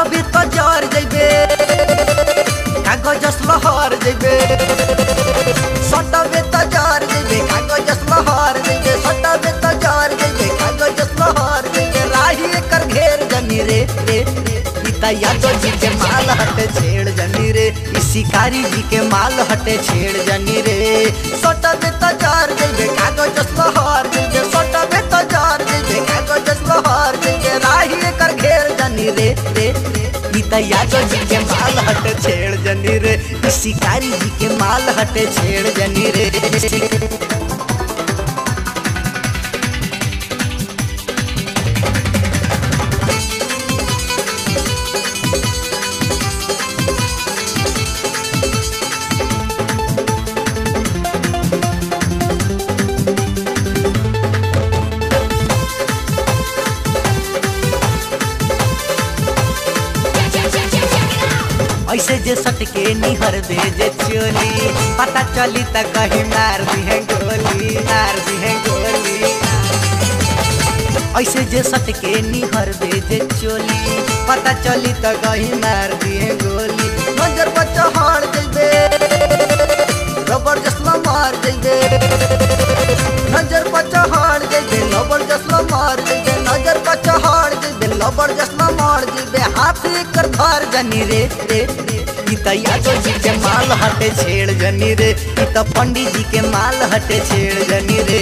अभी तो जर जेबे कागज़ लहर जेबे सटबे तो जर जेबे कागज़ लहर जेबे सटबे तो जर जेबे कागज़ लहर जेबे राही कर घेर जमी रे तो जी के माल हटे छेड़ जनी रे। शिकारी जी के माल हटे छेड़ जनी रे। सटबे तो जर जेबे कागज़ लहर शिकारी जी के माल हटे छेड़ जनी रे। ऐसे जे सटके निहर दे जे चोली। पता चली त कहीं मार दी है गोली मार दी है गोली ऐसे जे सटके निहर दे जे चोली। पता चली त कहीं मार दी है गोली नज़र पर चढ़ जइबे, ज़बरदस्त मार जइबे। नज़र पर चढ़ जइबे, ज़बरदस्त मार जइबे। नज़र पर चढ़ जइबे, ज़बरदस्त मार जीबे हाथ कर धर जनी रे रे ई जो जी के माल हटे छेड़ जनी रे इत पंडित जी के माल हटे छेड़ जनी रे।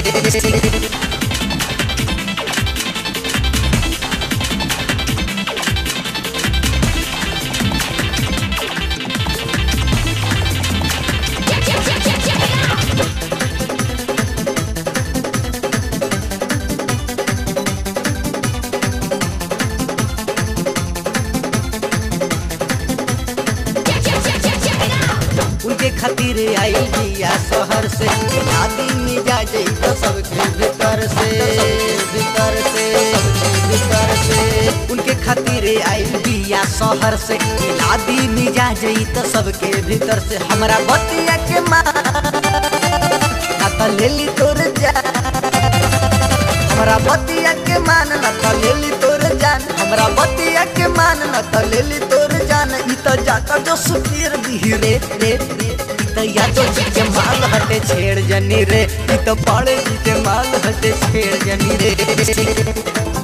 खातिर आई बिया शहर से। शादी में जा तो सबके भीतर से भीतर से भीतर से। उनके खातिर आई बिया शहर से। शादी में जा तो सबके भीतर से। हमरा बतिया के माँ ले ली तोर जा। हमरा बतिया के मान न त लेली तोर जान हमरा बतिया के मान न त लेली तोर जान ई त जाता जो सुतीर दी रे रे रे। ई तो के माल हटे छेड़ जनी रे तो पड़े के माल हटे छेड़ जनी रे।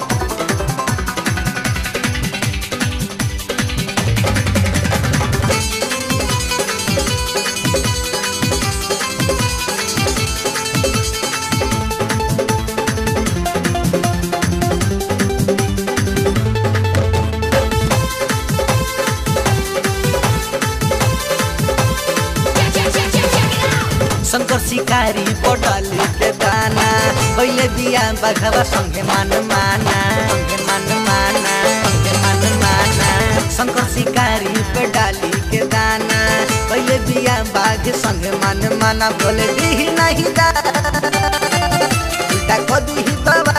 पटाली के दाना। पहले बिया बघवा संगे मन माना, संगे मन माना, संगे मन माना। शंकर शिकारी पे डाली के दाना। पहले बिया बाघ संगे मन माना, बोले दी नहीं दा। उल्टा कदी ही बाबा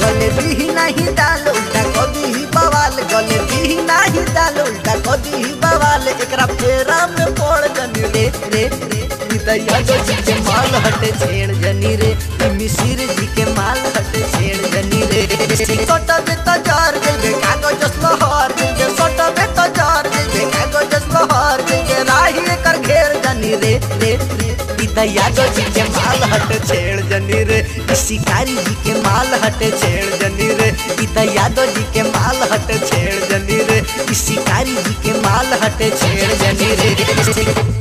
गले दी नहीं डाल उल्टा कदी ही बवाल। गले दी नहीं डाल उल्टा कदी ही बवाल। एकरा फेरा में ई त जी के माल हटे छेड़ जनी रे मिसिर जी के माल हटे छेड़ जनी रे। सटबे त जार जइबे कागज़ लहर जइबे सटबे त जार जइबे कागज़ लहर जइबे राही एकर घेर जनी रे रे ई यादव जी के माल हटे छेड़ जनी रे शिकारी जी के माल हटे छेड़ जनी रे। ई त यादव जी के माल हटे छेड़ जनी रे शिकारी जी के माल हटे छेड़ जनी रे।